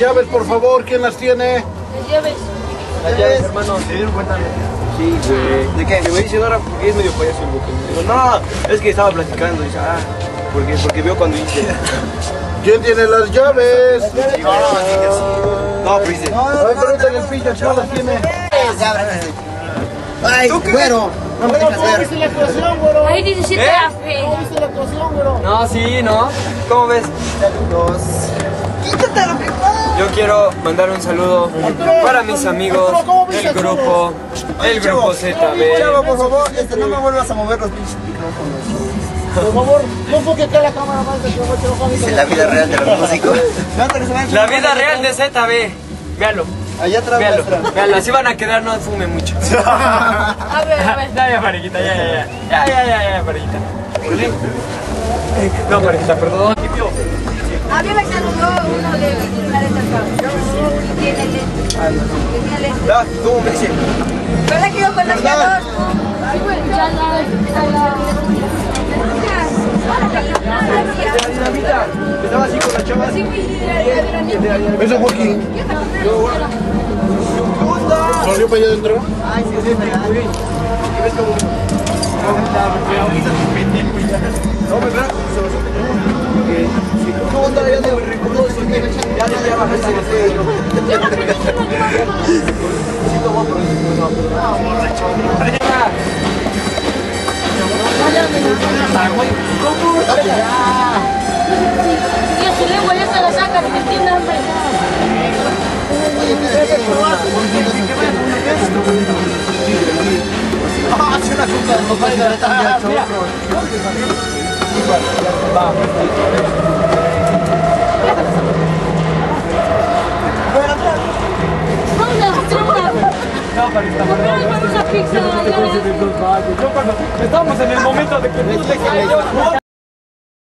las Las, las llaves, por favor, ¿quién las tiene? Las llaves. Las llaves, hermano. ¿Se dieron cuenta? Sí, güey. ¿De qué? Que me dice Dora porque es medio payaso el botón. Digo, no, es que estaba platicando. Dice, ah, porque, porque vio cuando hice. ¿Quién tiene las llaves? No, no, no, pero dice. Ay, pregúntale al pillo, ¿quién las tiene? Ay, güero. No me dejas ver. ¿Viste la actuación, güero? Ahí dice siete ¿Eh? café. ¿Cómo viste la actuación, güero? No, sí, ¿no? ¿Cómo ves? Saludos. Quítate lo que Yo quiero mandar un saludo para mis amigos, el grupo, el grupo ZB. Chavo, por favor, este, no me vuelvas a mover los pinches micrófonos. Por favor, no enfoque acá la cámara más de que no la vida real de los músicos. Que. La vida real de ZB. Véalo, Allá atrás véalo, véalo, así van a quedar, no fume mucho. A ver, a ver. Ya, ya, parejita, ya, ya, ya. Ya, ya, ya, ya, parejita. No, parejita, perdón. A mí me saludó uno de Ya, ¿Cómo me dice? ¿Verdad que yo conozco a dos? Sí, bueno, ya la... ya la- Dinamita, estaba así con la chava. Sí, sí, la- la dinamita. Eso, Joaquín. ¿Salió para allá adentro? Ay, sí, sí, Muy bien. Y ves como. No, me trajo. ¿Cómo está ya de recursos? Ya, ya, ya bajaste de feo. Y a su lengua ya se la sacan y tiene hambre. Vamos a hacer una... No, Vamos a pizza. Estábamos en el momento de que tú le